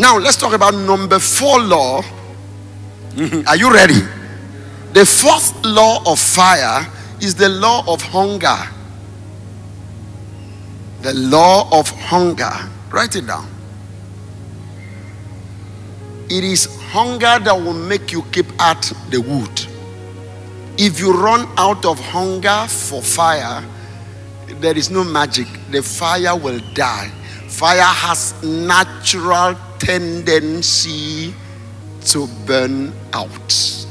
Now, let's talk about number four law. Are you ready? The fourth law of fire is the law of hunger. The law of hunger. Write it down. It is hunger that will make you keep at the wood. If you run out of hunger for fire, there is no magic. The fire will die. Fire has natural tendency to burn out.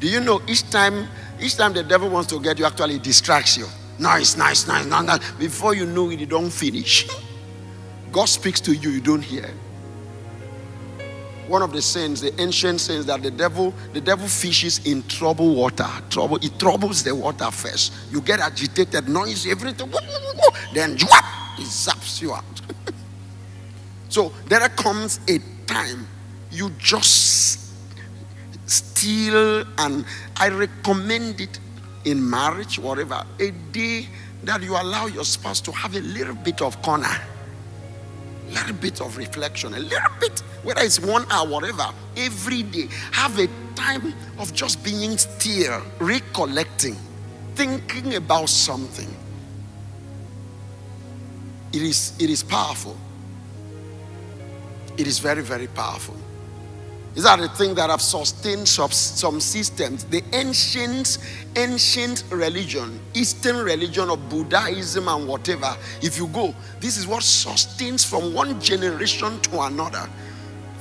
Do you know each time each time the devil wants to get you actually distracts you. Nice, nice, nice, nice, nice. Before you know it, you don't finish. God speaks to you, you don't hear. One of the sayings, the ancient sayings that the devil, the devil fishes in trouble water. Trouble, it troubles the water first. You get agitated, noise, everything. Then it zaps you out. So there comes a time you just steal, and I recommend it in marriage, whatever, a day that you allow your spouse to have a little bit of corner a little bit of reflection, a little bit, whether it's one hour, whatever, every day. Have a time of just being still, recollecting, thinking about something. It is, it is powerful. It is very, very powerful. These are the things that have sustained some, systems. The ancient, ancient religion, Eastern religion of Buddhism and whatever, if you go, this is what sustains from one generation to another.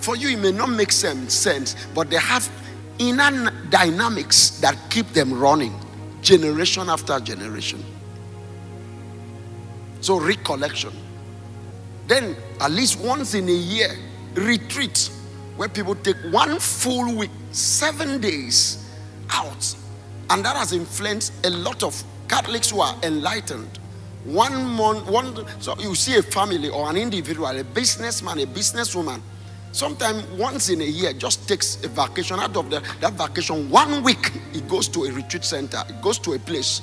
For you, it may not make some sense, but they have inner dynamics that keep them running generation after generation. So, recollection. Then, at least once in a year, retreat where people take one full week, seven days out. And that has influenced a lot of Catholics who are enlightened. One month, one, so you see a family or an individual, a businessman, a businesswoman, sometimes once in a year just takes a vacation out of the, that vacation one week he goes to a retreat center it goes to a place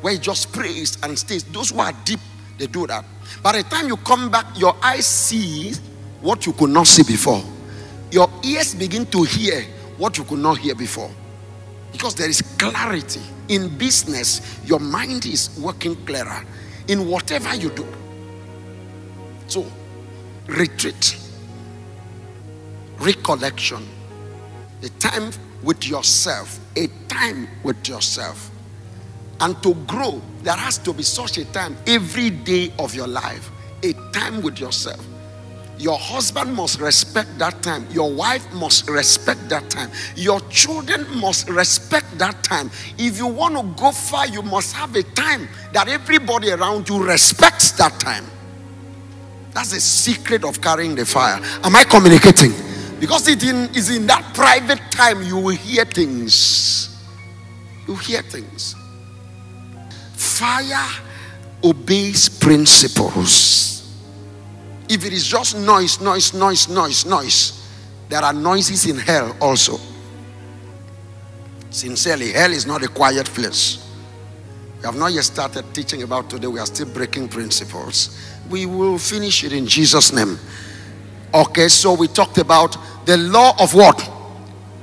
where he just prays and stays those who are deep they do that by the time you come back your eyes see what you could not see before your ears begin to hear what you could not hear before. Because there is clarity. In business, your mind is working clearer in whatever you do. So, retreat, recollection, a time with yourself, a time with yourself. And to grow, there has to be such a time every day of your life, a time with yourself. Your husband must respect that time. Your wife must respect that time. Your children must respect that time. If you want to go far, you must have a time that everybody around you respects that time. That's the secret of carrying the fire. Am I communicating? Because it is in, in that private time you will hear things. You hear things. Fire obeys principles. If it is just noise, noise, noise, noise, noise, there are noises in hell also. Sincerely, hell is not a quiet place. We have not yet started teaching about today. We are still breaking principles. We will finish it in Jesus' name. Okay, so we talked about the law of what?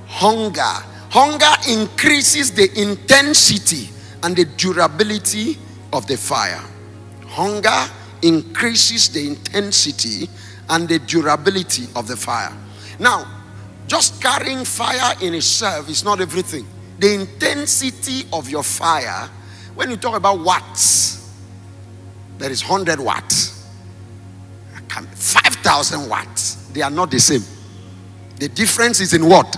Hunger. Hunger increases the intensity and the durability of the fire. Hunger increases the intensity and the durability of the fire. Now, just carrying fire in itself is not everything. The intensity of your fire, when you talk about watts, there is 100 watts, 5,000 watts. They are not the same. The difference is in what?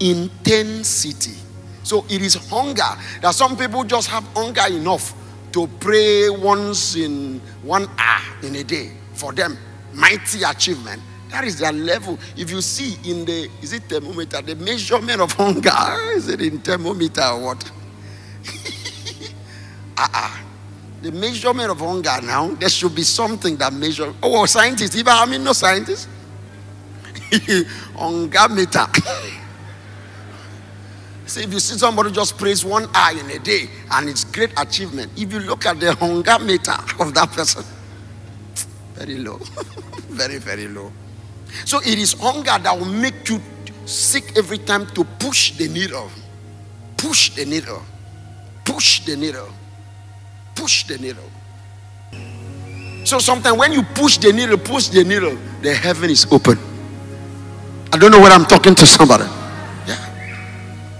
Intensity. So it is hunger. That some people just have hunger enough to pray once in one hour in a day for them. Mighty achievement. That is their level. If you see in the is it thermometer? The measurement of hunger. Is it in thermometer or what? Uh-uh. the measurement of hunger now there should be something that measure. Oh scientists even i mean no scientists hunger meter If you see somebody just praise one eye in a day and it's great achievement, if you look at the hunger meter of that person, Very low. very, very low. So it is hunger that will make you seek every time to push the needle. Push the needle. Push the needle. Push the needle. So sometimes when you push the needle, push the needle, the heaven is open. I don't know when I'm talking to somebody.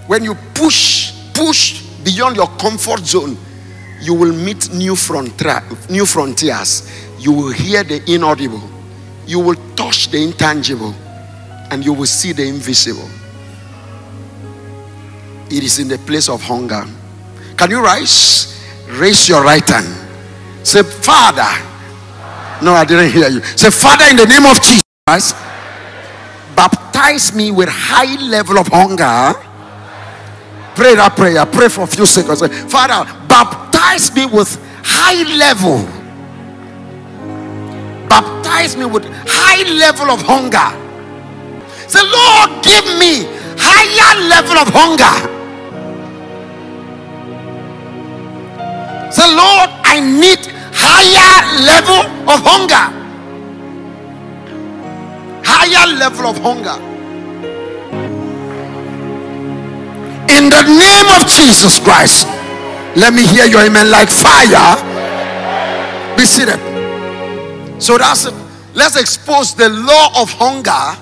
When you push, push beyond your comfort zone, you will meet new frontier, new frontiers. You will hear the inaudible. You will touch the intangible, and you will see the invisible. It is in the place of hunger. Can you rise? Raise your right hand. Say, Father. No, I didn't hear you. Say, Father, in the name of Jesus, baptize me with high level of hunger. Pray that prayer. Pray for a few seconds. Father, baptize me with high level. Baptize me with high level of hunger. Say, Lord, give me higher level of hunger. Say, Lord, I need higher level of hunger. Higher level of hunger. In the name of Jesus Christ, let me hear your amen like fire. Be seated. So that's it. Let's expose the law of hunger.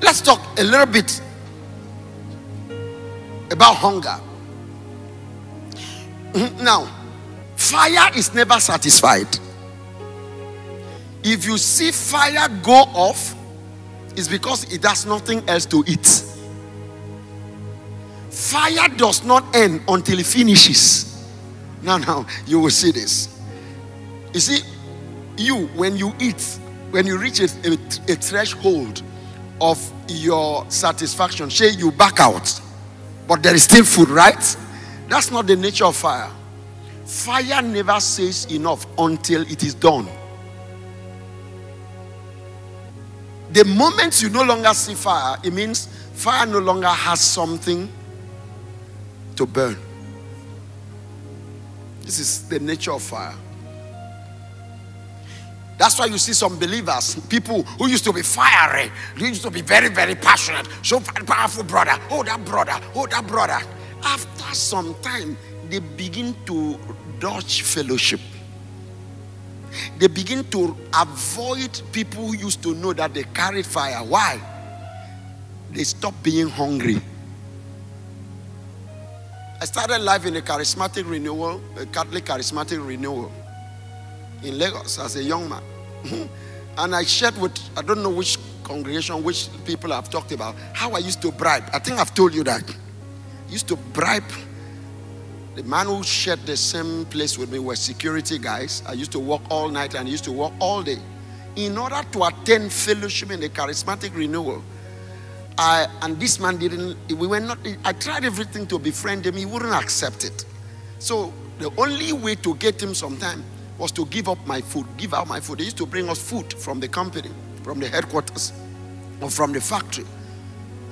Let's talk a little bit about hunger. Hmm, now, Fire is never satisfied. If you see fire go off, it's because it has nothing else to eat. Fire does not end until it finishes. Now, now, you will see this. You see, you, when you eat, when you reach a, a, a threshold of your satisfaction, say you back out, but there is still food, right? That's not the nature of fire. Fire never says enough until it is done. The moment you no longer see fire, it means fire no longer has something to burn. This is the nature of fire. That's why you see some believers, people who used to be fiery, they used to be very, very passionate, so powerful brother. Oh, that brother, oh, that brother. After some time, they begin to dodge fellowship. They begin to avoid people who used to know that they carried fire. Why? They stop being hungry. I started life in a charismatic renewal, a Catholic charismatic renewal in Lagos as a young man. and I shared with, I don't know which congregation, which people I've talked about, how I used to bribe. I think I've told you that. I used to bribe the man who shared the same place with me were security guys. I used to work all night and used to work all day. In order to attend fellowship in the charismatic renewal, I and this man didn't, we were not, I tried everything to befriend him, he wouldn't accept it. So the only way to get him sometime was to give up my food, give out my food. They used to bring us food from the company, from the headquarters, or from the factory.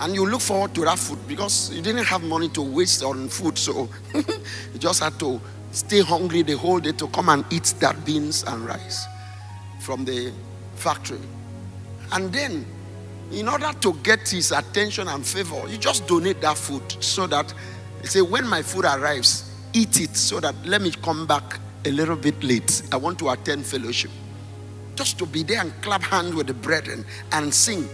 And you look forward to that food because you didn't have money to waste on food. So you just had to stay hungry the whole day to come and eat that beans and rice from the factory. And then, in order to get his attention and favor, you just donate that food so that, say, when my food arrives, eat it so that let me come back a little bit late. I want to attend fellowship. Just to be there and clap hands with the brethren and sing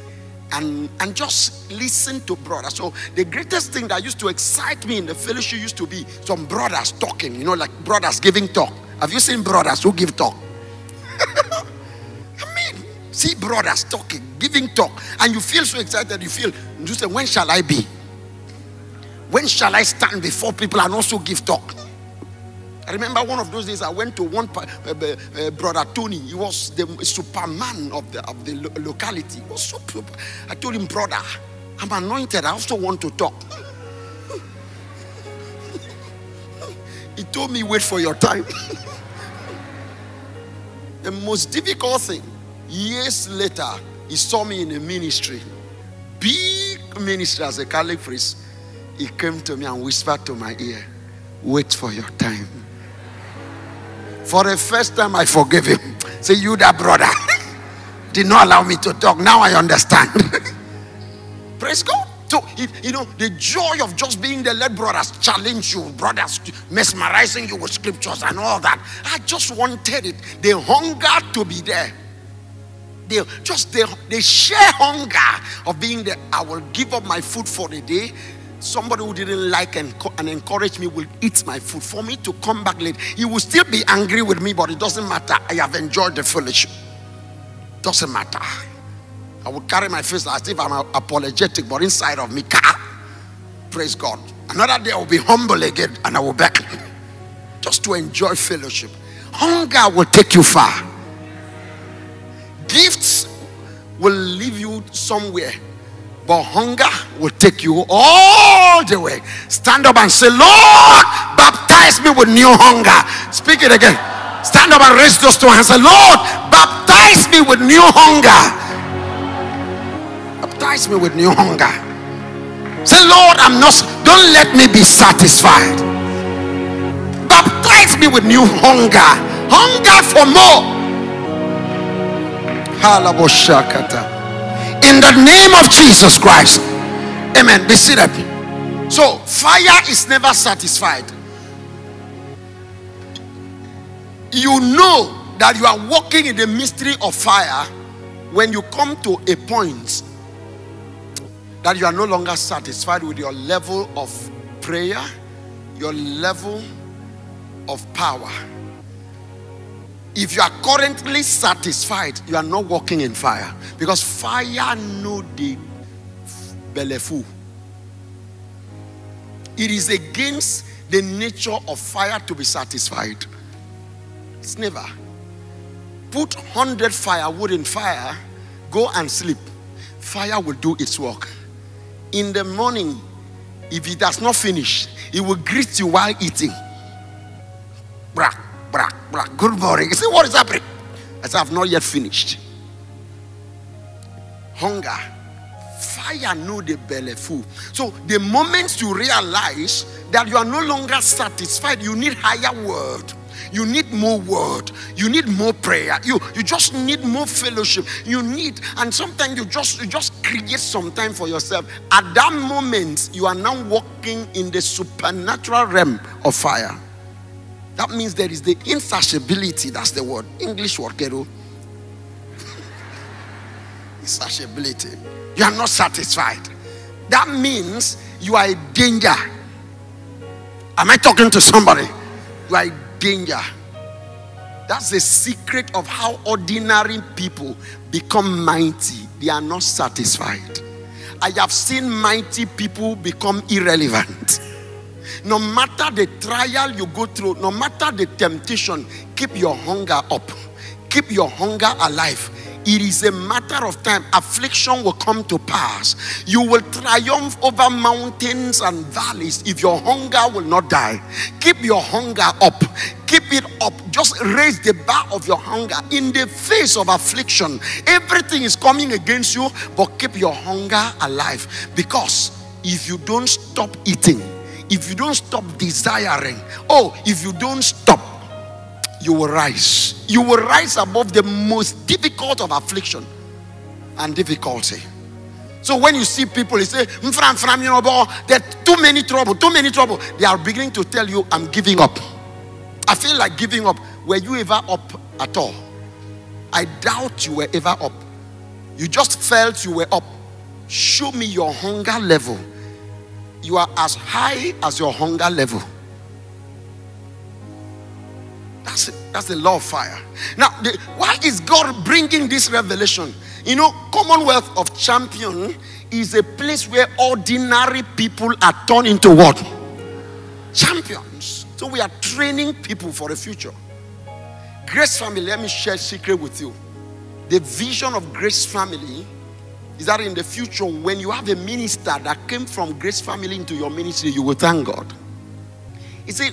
and and just listen to brothers. So the greatest thing that used to excite me in the fellowship used to be some brothers talking, you know, like brothers giving talk. Have you seen brothers who give talk? I mean, see brothers talking, giving talk, and you feel so excited. You feel, you say, when shall I be? When shall I stand before people and also give talk? I remember one of those days I went to one uh, uh, brother Tony. He was the superman of the of the lo locality. He was so. I told him, brother, I'm anointed. I also want to talk. he told me, wait for your time. the most difficult thing, years later, he saw me in a ministry, big ministry as a Catholic priest. He came to me and whispered to my ear, wait for your time. For the first time, I forgave him. Say, you that brother did not allow me to talk. Now I understand. Praise God. So, you know, the joy of just being the led brothers challenge you, brothers mesmerizing you with scriptures and all that. I just wanted it. The hunger to be there. They just the, the share hunger of being there. I will give up my food for the day. Somebody who didn't like and, and encourage me will eat my food. For me to come back late, he will still be angry with me, but it doesn't matter. I have enjoyed the fellowship. Doesn't matter. I will carry my face as if I'm apologetic, but inside of me, car. Praise God. Another day I will be humble again and I will back just to enjoy fellowship. Hunger will take you far. Gifts will leave you somewhere, but hunger will take you all the way. Stand up and say, Lord, baptize me with new hunger. Speak it again. Stand up and raise those two hands and say, Lord, baptize me with new hunger baptize me with new hunger. Say, Lord, I'm not, don't let me be satisfied. Baptize me with new hunger, hunger for more. In the name of Jesus Christ. Amen. Be seated. So, fire is never satisfied. You know that you are walking in the mystery of fire when you come to a point that you are no longer satisfied with your level of prayer, your level of power. If you are currently satisfied, you are not walking in fire because fire know the belefu. It is against the nature of fire to be satisfied. It's never. Put 100 firewood in fire, go and sleep. Fire will do its work in the morning, if it does not finish, it will greet you while eating. Brak, brak. Good morning. Say, what is happening? I said, I've not yet finished. Hunger. Fire know the belly full. So the moment you realize that you are no longer satisfied, you need higher word you need more word. You need more prayer. You you just need more fellowship. You need, and sometimes you just you just create some time for yourself. At that moment, you are now walking in the supernatural realm of fire. That means there is the insatiability. That's the word. English word, Kero. insatiability. You are not satisfied. That means you are a danger. Am I talking to somebody? You are danger. That's the secret of how ordinary people become mighty. They are not satisfied. I have seen mighty people become irrelevant. No matter the trial you go through, no matter the temptation, keep your hunger up, keep your hunger alive it is a matter of time. Affliction will come to pass. You will triumph over mountains and valleys if your hunger will not die. Keep your hunger up. Keep it up. Just raise the bar of your hunger in the face of affliction. Everything is coming against you, but keep your hunger alive. Because if you don't stop eating, if you don't stop desiring, oh, if you don't stop you will rise. You will rise above the most difficult of affliction and difficulty. So when you see people, they say, mfram, mfram, you know, but there are too many trouble, too many trouble. They are beginning to tell you, I'm giving up. I feel like giving up. Were you ever up at all? I doubt you were ever up. You just felt you were up. Show me your hunger level. You are as high as your hunger level. That's it. That's the law of fire. Now, the, why is God bringing this revelation? You know, Commonwealth of Champion is a place where ordinary people are turned into what? Champions. So we are training people for the future. Grace Family, let me share a secret with you. The vision of Grace Family is that in the future, when you have a minister that came from Grace Family into your ministry, you will thank God. You see,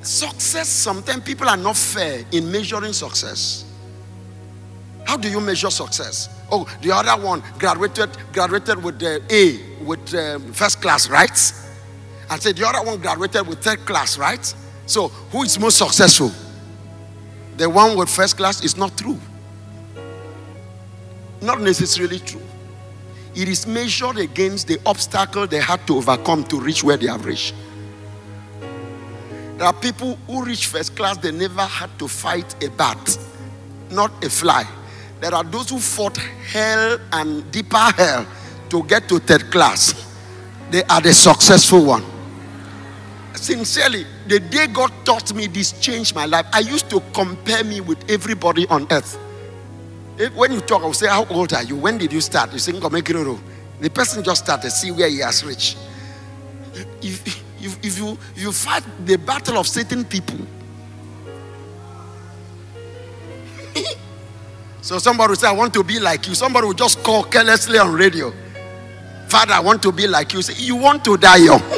Success, sometimes people are not fair in measuring success. How do you measure success? Oh, the other one graduated graduated with the A with um, first class, right? I said the other one graduated with third class, right? So who is most successful? the one with first class is not true. Not necessarily true. It is measured against the obstacle they had to overcome to reach where they have reached. There are people who reach first class, they never had to fight a bat, not a fly. There are those who fought hell and deeper hell to get to third class. They are the successful one. Sincerely, the day God taught me this changed my life. I used to compare me with everybody on earth. If, when you talk, I will say, How old are you? When did you start? You say, The person just started, see where he has reached. If, if, if, you, if you fight the battle of certain people, so somebody will say, I want to be like you. Somebody will just call carelessly on radio. Father, I want to be like you. Say, you want to die young.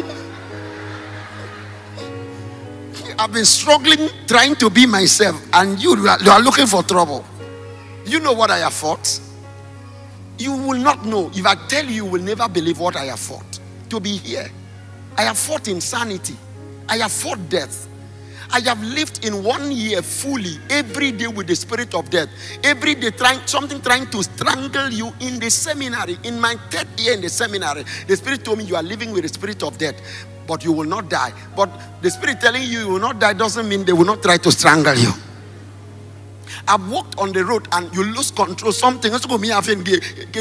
I've been struggling trying to be myself, and you, you are looking for trouble. You know what I have fought? You will not know. If I tell you, you will never believe what I have fought. To be here. I have fought insanity. I have fought death. I have lived in one year fully, every day with the spirit of death. Every day trying something trying to strangle you in the seminary. In my third year in the seminary, the spirit told me you are living with the spirit of death, but you will not die. But the spirit telling you you will not die doesn't mean they will not try to strangle you. I've walked on the road and you lose control. Something else me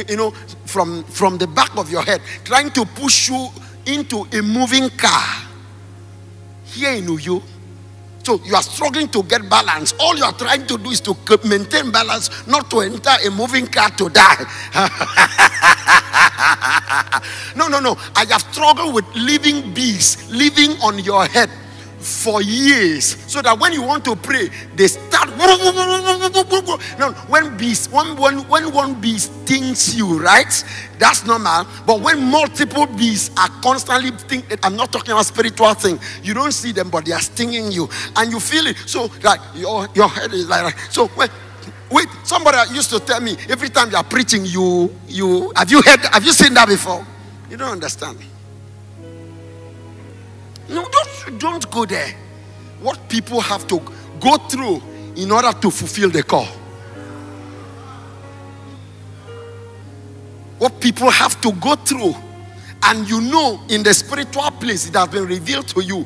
you know from from the back of your head, trying to push you into a moving car. Here in Uyo. So you are struggling to get balance. All you are trying to do is to maintain balance, not to enter a moving car to die. no, no, no. I have struggled with living bees living on your head for years so that when you want to pray they start no when bees when, when, when one bee stings you right? That's normal. But when multiple bees are constantly think i'm not talking about spiritual thing you don't see them but they are stinging you and you feel it. So like your, your head is like so when wait somebody used to tell me every time you are preaching you you have you heard have you seen that before? You don't understand no, don't, don't go there. What people have to go through in order to fulfill the call. What people have to go through, and you know in the spiritual place it has been revealed to you,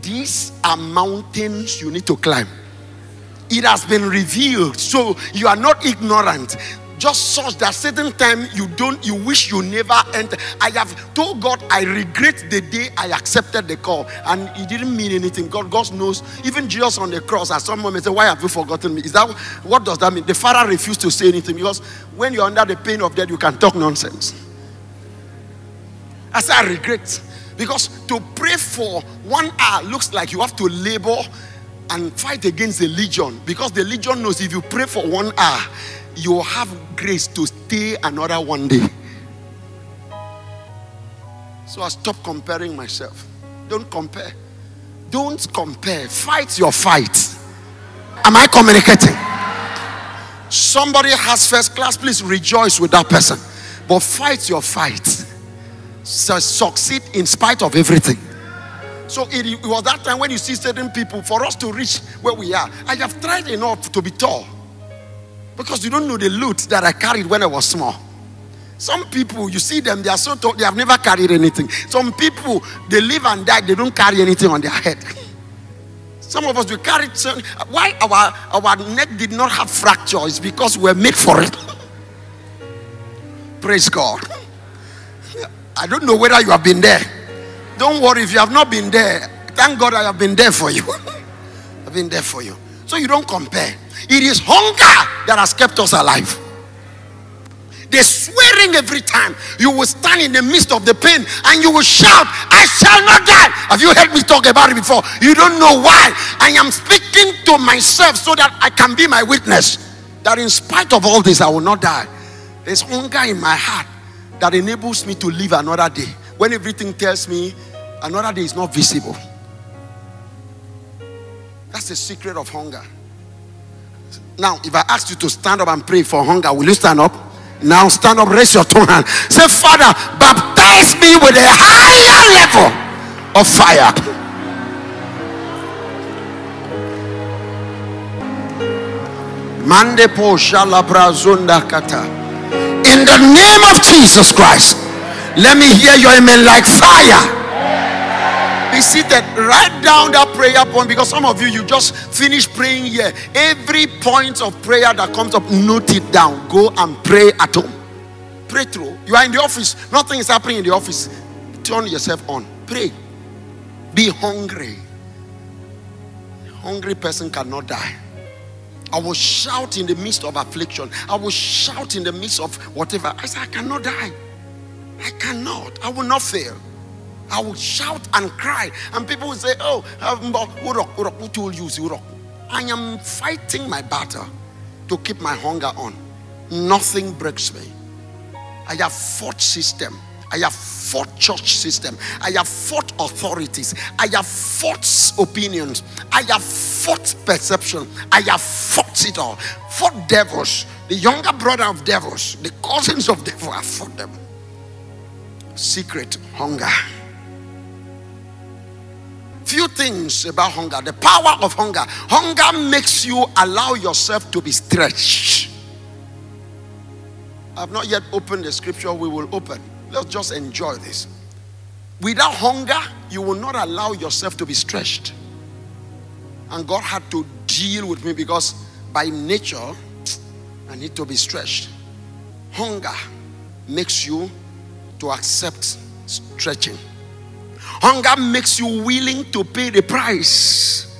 these are mountains you need to climb. It has been revealed, so you are not ignorant just such that certain time you don't you wish you never enter. I have told god i regret the day i accepted the call. And it didn't mean anything. God god knows. Even jesus on the cross at some moment said why have you forgotten me? Is that what does that mean? The father refused to say anything because when you're under the pain of death you can talk nonsense. I said i regret. Because to pray for one hour looks like you have to labor and fight against the legion. Because the legion knows if you pray for one hour you have grace to stay another one day. So I stop comparing myself. Don't compare. Don't compare. Fight your fight. Am I communicating? Somebody has first class, please rejoice with that person. But fight your fight. So succeed in spite of everything. So it, it was that time when you see certain people, for us to reach where we are, I have tried enough to be tall. Because you don't know the loot that I carried when I was small. Some people, you see them, they are so tall, they have never carried anything. Some people, they live and die, they don't carry anything on their head. Some of us, we carry. Why our, our neck did not have fractures? Because we're made for it. Praise God. I don't know whether you have been there. Don't worry if you have not been there. Thank God I have been there for you. I've been there for you. So you don't compare. It is hunger that has kept us alive. The swearing every time you will stand in the midst of the pain and you will shout, I shall not die. Have you heard me talk about it before? You don't know why. I am speaking to myself so that I can be my witness that in spite of all this, I will not die. There's hunger in my heart that enables me to live another day when everything tells me another day is not visible. That's the secret of hunger. Now, if I ask you to stand up and pray for hunger, will you stand up? Now stand up, raise your two hands. Say, Father, baptize me with a higher level of fire. Kata. In the name of Jesus Christ, let me hear your amen like fire. Be seated. Write down that prayer point because some of you, you just finished praying here. Every point of prayer that comes up, note it down. Go and pray at home. Pray through. You are in the office, nothing is happening in the office. Turn yourself on. Pray. Be hungry. hungry person cannot die. I will shout in the midst of affliction. I will shout in the midst of whatever. I said, I cannot die. I cannot. I will not fail. I will shout and cry. And people will say, Oh, um, who told you? Urok. I am fighting my battle to keep my hunger on. Nothing breaks me. I have fought system. I have fought church system. I have fought authorities. I have fought opinions. I have fought perception. I have fought it all. Fought devils. The younger brother of devils. The cousins of devil. I fought them. Secret hunger. Few things about hunger. The power of hunger. Hunger makes you allow yourself to be stretched. I've not yet opened the scripture we will open. Let's just enjoy this. Without hunger, you will not allow yourself to be stretched. And God had to deal with me because by nature, I need to be stretched. Hunger makes you to accept stretching. Hunger makes you willing to pay the price.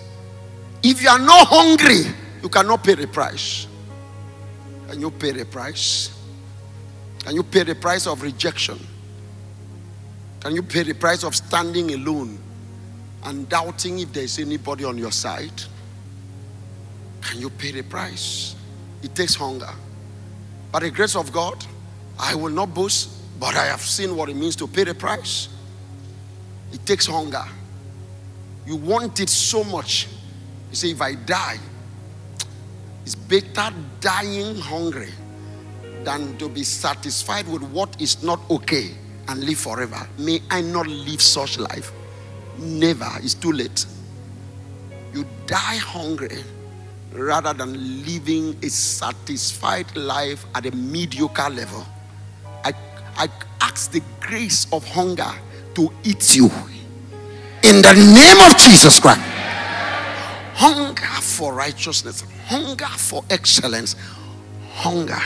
If you are not hungry, you cannot pay the price. Can you pay the price? Can you pay the price of rejection? Can you pay the price of standing alone and doubting if there's anybody on your side? Can you pay the price? It takes hunger. By the grace of God, I will not boast, but I have seen what it means to pay the price. It takes hunger. You want it so much. You say, if I die, it's better dying hungry than to be satisfied with what is not okay and live forever. May I not live such life. Never. It's too late. You die hungry rather than living a satisfied life at a mediocre level. I, I ask the grace of hunger to eat you. In the name of Jesus Christ. Hunger for righteousness, hunger for excellence, hunger.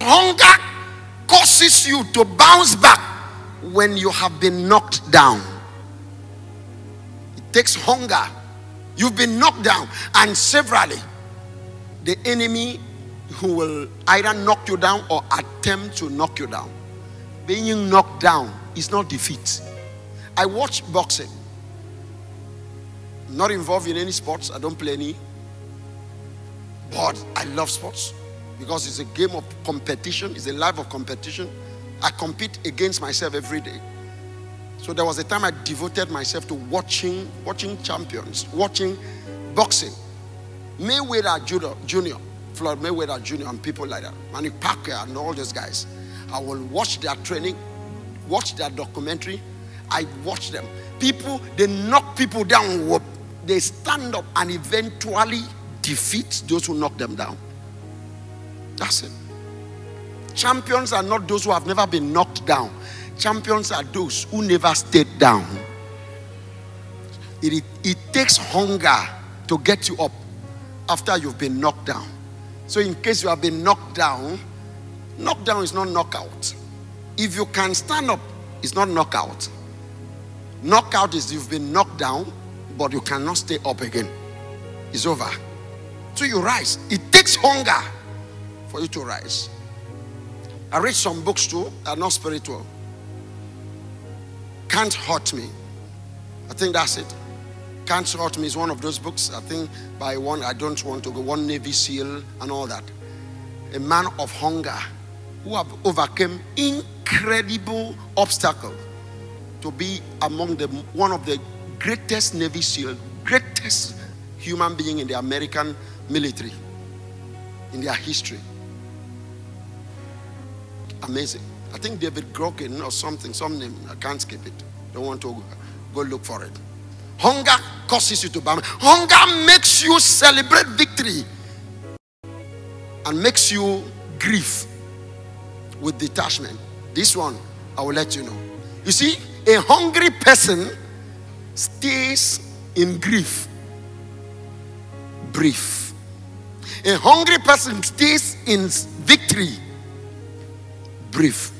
Hunger causes you to bounce back when you have been knocked down. It takes hunger. You've been knocked down, and severally, the enemy who will either knock you down or attempt to knock you down. Being knocked down is not defeat. I watch boxing. not involved in any sports. I don't play any. But I love sports because it's a game of competition. It's a life of competition. I compete against myself every day. So there was a time I devoted myself to watching, watching champions, watching boxing. Mayweather Junior, Floyd Mayweather Jr., and people like that. Manny Pacquiao and all those guys. I will watch their training, watch their documentary, I watch them. People, they knock people down, they stand up and eventually defeat those who knock them down. That's it. Champions are not those who have never been knocked down. Champions are those who never stayed down. It, it, takes hunger to get you up after you've been knocked down. So, in case you have been knocked down, knockdown is not knockout. If you can stand up, it's not knockout. Knockout is you've been knocked down, but you cannot stay up again. It's over. So you rise. It takes hunger for you to rise. I read some books too that are not spiritual. Can't Hurt Me. I think that's it. Can't Hurt Me is one of those books. I think by one, I don't want to go, one Navy SEAL and all that. A man of hunger who have overcome incredible obstacles to be among the one of the greatest Navy SEAL, greatest human being in the American military, in their history. Amazing. I think David Grogan or something, some name, I can't skip it. Don't want to go look for it. Hunger causes you to burn. Hunger makes you celebrate victory. and makes you grieve with detachment. This one, I will let you know. You see, a hungry person stays in grief. Brief. A hungry person stays in victory. Brief.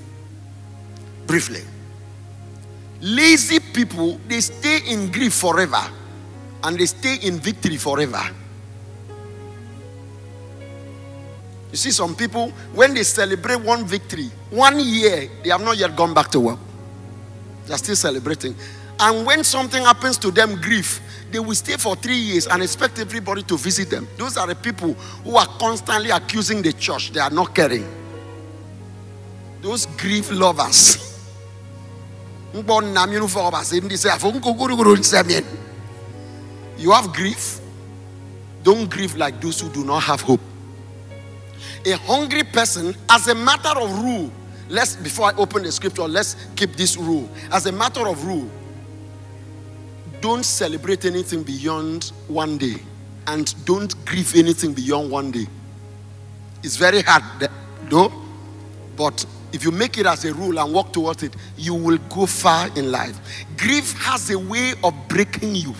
Briefly. Lazy people, they stay in grief forever and they stay in victory forever. You see, some people, when they celebrate one victory, one year, they have not yet gone back to work. They're still celebrating. And when something happens to them, grief, they will stay for three years and expect everybody to visit them. Those are the people who are constantly accusing the church. They are not caring. Those grief lovers. You have grief. Don't grieve like those who do not have hope. A hungry person, as a matter of rule, let's before I open the scripture, let's keep this rule. As a matter of rule, don't celebrate anything beyond one day and don't grieve anything beyond one day. It's very hard, though, but if you make it as a rule and work towards it, you will go far in life. Grief has a way of breaking you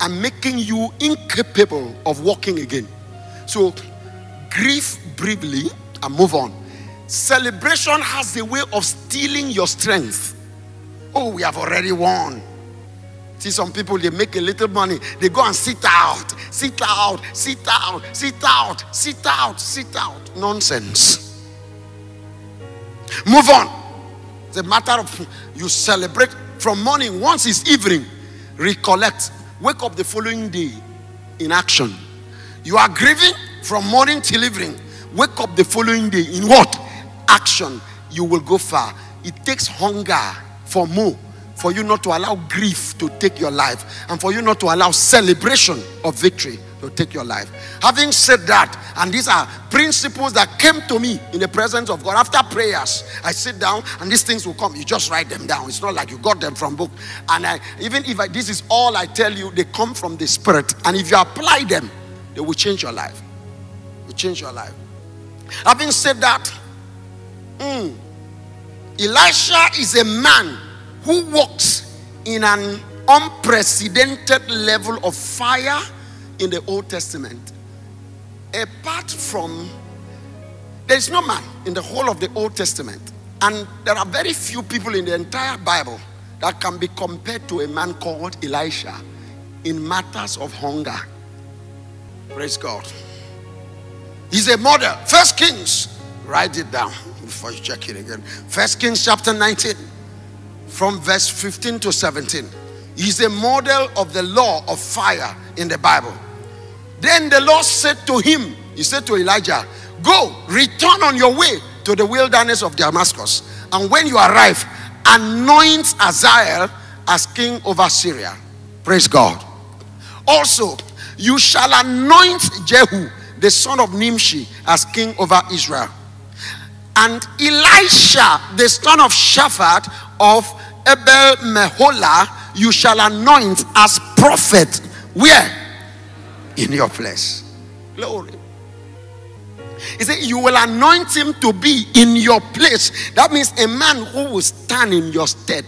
and making you incapable of walking again. So, grieve briefly and move on. Celebration has a way of stealing your strength. Oh, we have already won. See, some people they make a little money, they go and sit out, sit out, sit out, sit out, sit out, sit out. Nonsense. Move on. It's a matter of you celebrate from morning. Once it's evening, recollect. Wake up the following day in action. You are grieving from morning till evening. Wake up the following day in what? Action. You will go far. It takes hunger for more for you not to allow grief to take your life and for you not to allow celebration of victory to take your life. Having said that, and these are principles that came to me in the presence of God after prayers. I sit down and these things will come. You just write them down. It's not like you got them from book. And I, even if I, this is all I tell you, they come from the Spirit. And if you apply them, they will change your life. Will change your life. Having said that, mm, Elisha is a man who walks in an unprecedented level of fire in the Old Testament. Apart from, there is no man in the whole of the Old Testament, and there are very few people in the entire Bible that can be compared to a man called Elisha in matters of hunger. Praise God. He's a model. First Kings, write it down you check it again. First Kings chapter 19, from verse 15 to 17. He's a model of the law of fire in the Bible. Then the Lord said to him, He said to Elijah, Go, return on your way to the wilderness of Damascus. And when you arrive, anoint Hazael as king over Syria. Praise God. Also, you shall anoint Jehu, the son of Nimshi, as king over Israel. And Elisha, the son of Shaphat of Abel Meholah, you shall anoint as prophet. Where? in your place. Glory. He said, You will anoint him to be in your place. That means a man who will stand in your stead.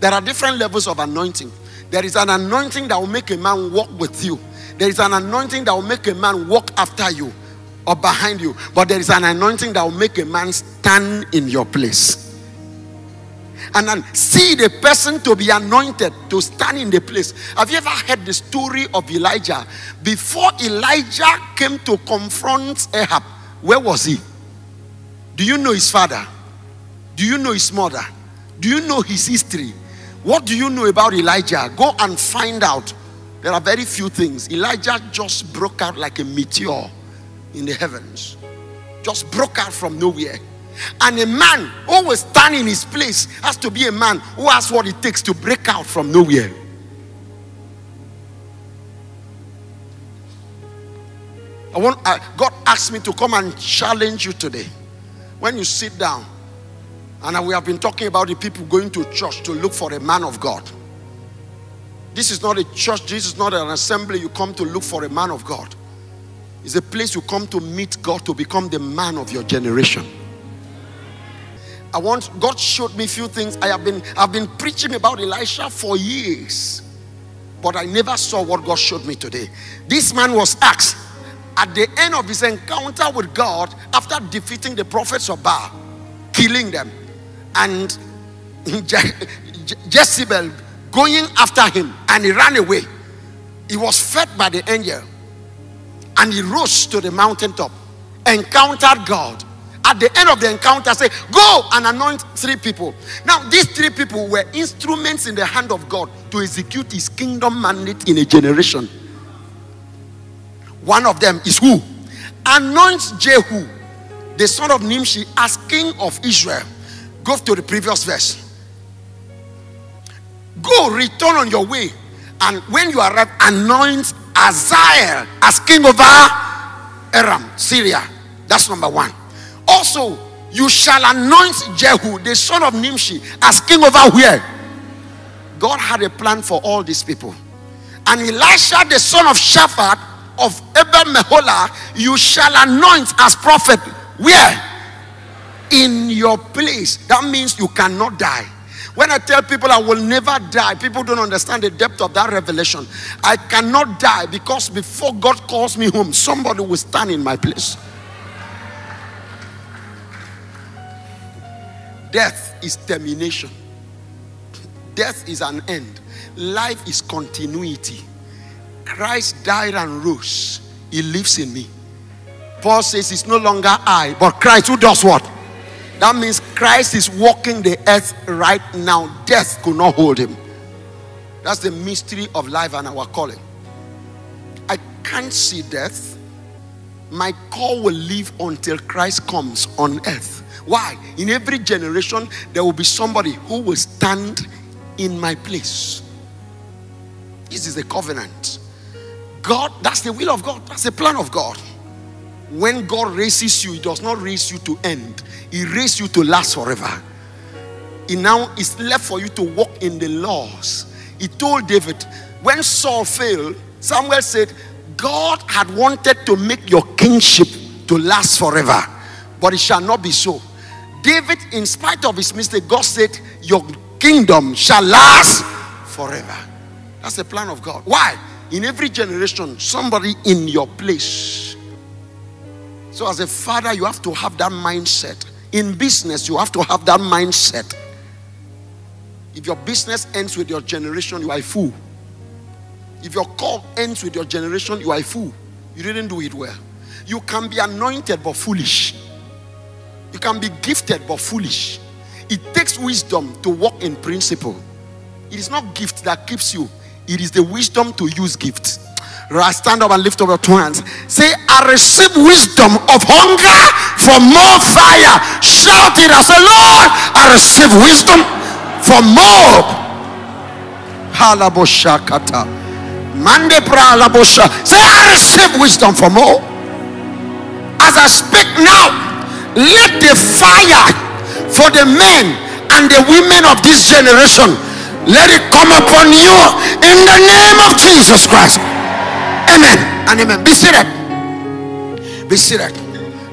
There are different levels of anointing. There is an anointing that will make a man walk with you, there is an anointing that will make a man walk after you or behind you. But there is an anointing that will make a man stand in your place and then see the person to be anointed to stand in the place. Have you ever heard the story of Elijah? Before Elijah came to confront Ahab, where was he? Do you know his father? Do you know his mother? Do you know his history? What do you know about Elijah? Go and find out. There are very few things. Elijah just broke out like a meteor in the heavens, just broke out from nowhere. And a man will stand in his place has to be a man who has what it takes to break out from nowhere. I want uh, God asked me to come and challenge you today. When you sit down, and we have been talking about the people going to church to look for a man of God. This is not a church, this is not an assembly you come to look for a man of God. It's a place you come to meet God to become the man of your generation. I want God showed me a few things. I have been I've been preaching about Elisha for years, but I never saw what God showed me today. This man was asked at the end of his encounter with God after defeating the prophets of Baal, killing them, and Je- Je- Jezebel going after him, and he ran away. He was fed by the angel, and he rose to the mountaintop, encountered God. At the end of the encounter, say, Go and anoint three people. Now, these three people were instruments in the hand of God to execute his kingdom mandate in a generation. One of them is who? Anoints Jehu, the son of Nimshi, as king of Israel. Go to the previous verse. Go, return on your way. And when you arrive, anoint Azael as king over Aram, Syria. That's number one. Also, you shall anoint Jehu, the son of Nimshi, as king over where? God had a plan for all these people. And Elisha, the son of Shaphat of Abel Meholah, you shall anoint as prophet. Where? In your place. That means you cannot die. When I tell people I will never die, people don't understand the depth of that revelation. I cannot die because before God calls me home, somebody will stand in my place. Death is termination, death is an end, life is continuity. Christ died and rose, He lives in me. Paul says it's no longer I, but Christ who does what? That means Christ is walking the earth right now. Death could not hold him. That's the mystery of life and our calling. I can't see death. My call will live until Christ comes on earth. Why? In every generation, there will be somebody who will stand in my place. This is the covenant. God, that's the will of God, that's the plan of God. When God raises you, He does not raise you to end, He raises you to last forever. It now is left for you to walk in the laws. He told David, when Saul failed, Samuel said, God had wanted to make your kingship to last forever, but it shall not be so. David, in spite of his mistake, God said, Your kingdom shall last forever. That's the plan of God. Why? In every generation, somebody in your place. So, as a father, you have to have that mindset. In business, you have to have that mindset. If your business ends with your generation, you are a fool. If your call ends with your generation, you are a fool. You didn't do it well. You can be anointed but foolish. You can be gifted but foolish. It takes wisdom to walk in principle. It is not gift that keeps you, it is the wisdom to use gifts. Right, stand up and lift up your two hands. Say, I receive wisdom of hunger for more fire. Shout it. I say, Lord, I receive wisdom for more. Halaboshakata. Mande pralabosha. Say, I receive wisdom for more. As I speak now, let the fire for the men and the women of this generation let it come upon you in the name of Jesus Christ. Amen and amen. Be seated. Be seated.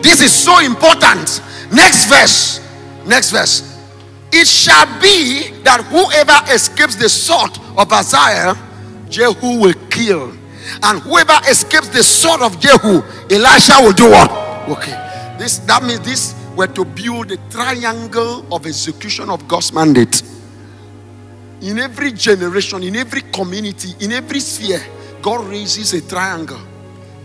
This is so important. Next verse. Next verse. It shall be that whoever escapes the sword of Azael, Jehu will kill. And whoever escapes the sword of Jehu, Elisha will do what? Okay. This that means this were to build a triangle of execution of God's mandate. In every generation, in every community, in every sphere, God raises a triangle.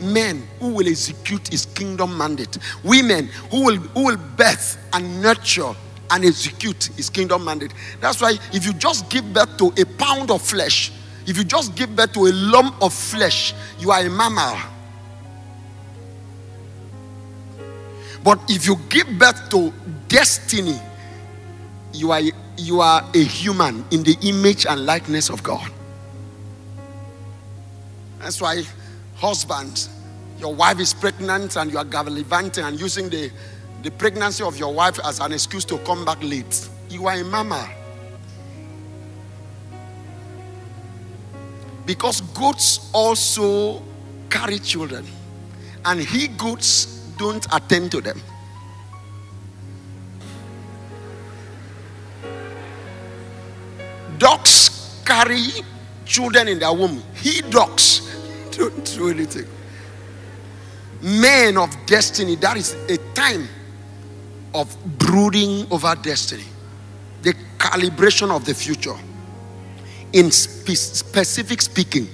Men who will execute his kingdom mandate. Women who will who will birth and nurture and execute his kingdom mandate. That's why if you just give birth to a pound of flesh, if you just give birth to a lump of flesh, you are a mammal. But if you give birth to destiny, you are you are a human in the image and likeness of God. That's why, husband, your wife is pregnant and you are gallivanting and using the, the pregnancy of your wife as an excuse to come back late. You are a mama. Because goats also carry children. and he goats don't attend to them. Dogs carry children in their womb. He dogs don't do anything. Men of destiny, that is a time of brooding over destiny, the calibration of the future. In spe- specific speaking,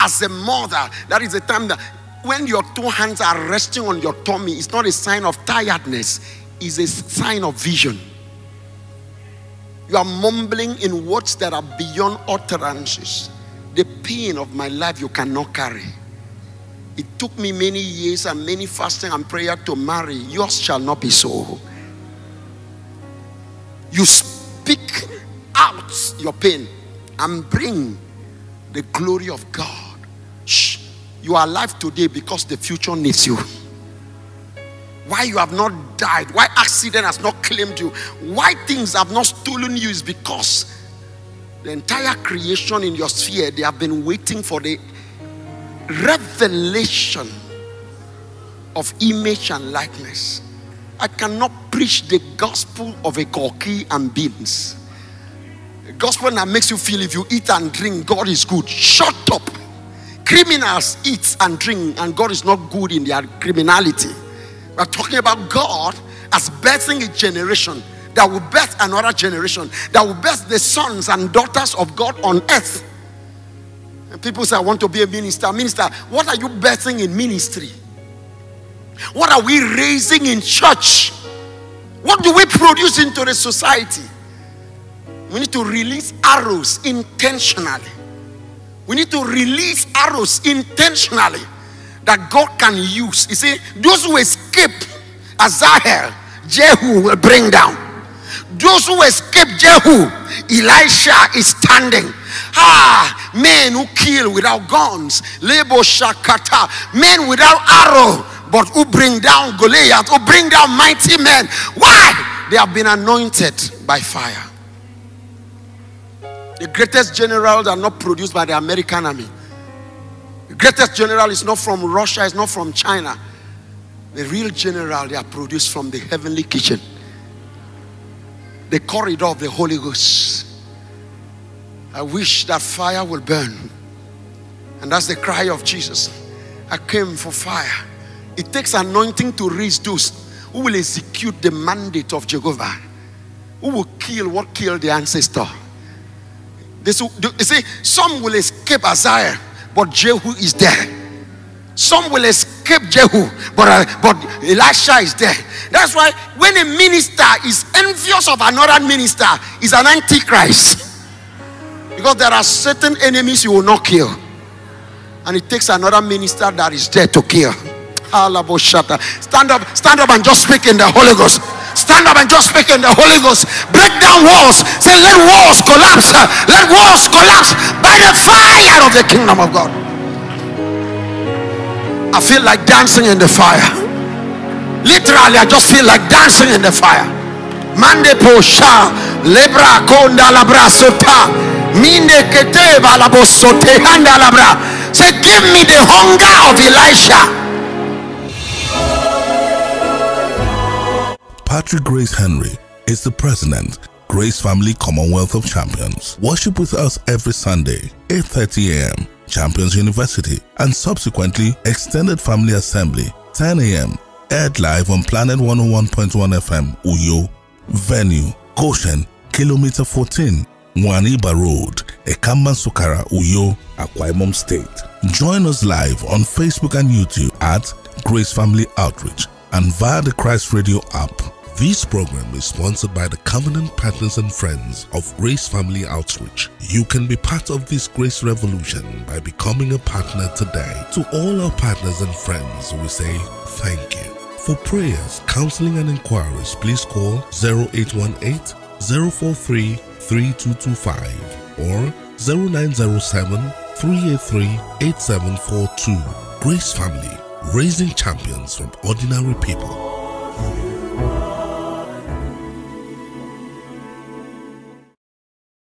as a mother, that is the time that when your two hands are resting on your tummy, it's not a sign of tiredness, it's a sign of vision. You are mumbling in words that are beyond utterances. The pain of my life you cannot carry. It took me many years and many fasting and prayer to marry. Yours shall not be so. You speak out your pain and bring the glory of God. Shh. You are alive today because the future needs you. Why you have not died, why accident has not claimed you, why things have not stolen you is because the entire creation in your sphere they have been waiting for the revelation of image and likeness. I cannot preach the gospel of a cocky and beans. The gospel that makes you feel if you eat and drink, God is good. Shut up. Criminals eat and drink, and God is not good in their criminality. We're talking about God as birthing a generation that will birth another generation, that will birth the sons and daughters of God on earth. And people say, I want to be a minister. Minister, what are you birthing in ministry? What are we raising in church? What do we produce into the society? We need to release arrows intentionally. We need to release arrows intentionally that God can use. You see, those who escape Azael, Jehu will bring down. Those who escape Jehu, Elisha is standing. Ah, men who kill without guns, Lebo Shakata, men without arrow, but who bring down Goliath, who bring down mighty men. Why? They have been anointed by fire. The greatest generals are not produced by the American army. The greatest general is not from Russia, it's not from China. The real general, they are produced from the heavenly kitchen, the corridor of the Holy Ghost. I wish that fire will burn. And that's the cry of Jesus. I came for fire. It takes anointing to raise those who will execute the mandate of Jehovah, who will kill what killed the ancestor. This, you see, some will escape Azael, but Jehu is there. Some will escape Jehu, but, uh, but Elisha is there. That's why when a minister is envious of another minister, is an antichrist. Because there are certain enemies you will not kill. And it takes another minister that is there to kill. Stand up, stand up and just speak in the Holy Ghost. Stand up and just speak in the Holy Ghost. Break down walls. Say, let walls collapse. Let walls collapse by the fire of the kingdom of God. I feel like dancing in the fire. Literally, I just feel like dancing in the fire. Mande posha lebra konda labra sota minde keteva labosote handa labra. Say, give me the hunger of Elisha. Patrick Grace Henry is the president, Grace Family Commonwealth of Champions. Worship with us every Sunday, 8:30 a.m. Champions University, and subsequently Extended Family Assembly, 10 a.m. Aired live on Planet 101.1 FM, Uyo. Venue, Goshen, Kilometer 14, Nwaniba Road, Ekamba Sukara, Uyo, Akwa Ibom State. Join us live on Facebook and YouTube at Grace Family Outreach and via the Christ Radio app. This program is sponsored by the Covenant Partners and Friends of Grace Family Outreach. You can be part of this grace revolution by becoming a partner today. To all our partners and friends, we say thank you. For prayers, counseling, and inquiries, please call 0818 043 3225 or 0907 383 8742. Grace Family, raising champions from ordinary people.